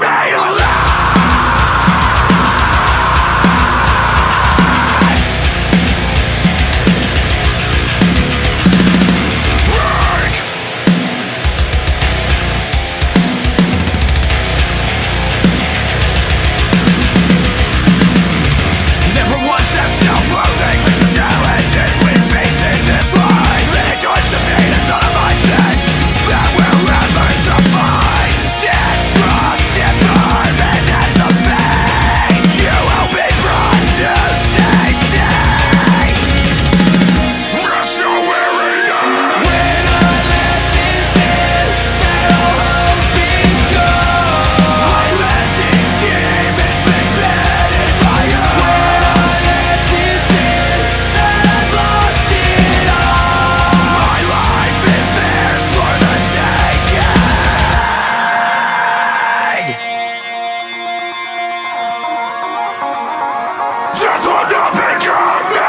me alive just want to become me.